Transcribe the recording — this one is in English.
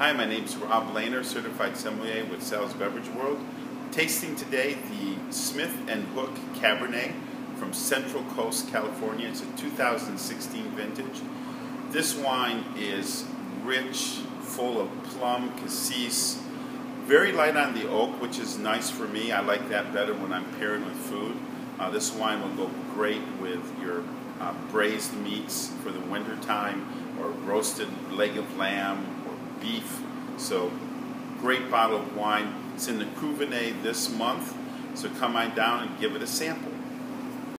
Hi, my name is Rob Lehner, certified sommelier with Sal's Beverage World. Tasting today the Smith and Hook Cabernet from Central Coast, California. It's a 2016 vintage. This wine is rich, full of plum, cassis, very light on the oak, which is nice for me. I like that better when I'm pairing with food. Uh, this wine will go great with your uh, braised meats for the winter time or roasted leg of lamb beef. So great bottle of wine. It's in the Cruvinet this month, so come on down and give it a sample.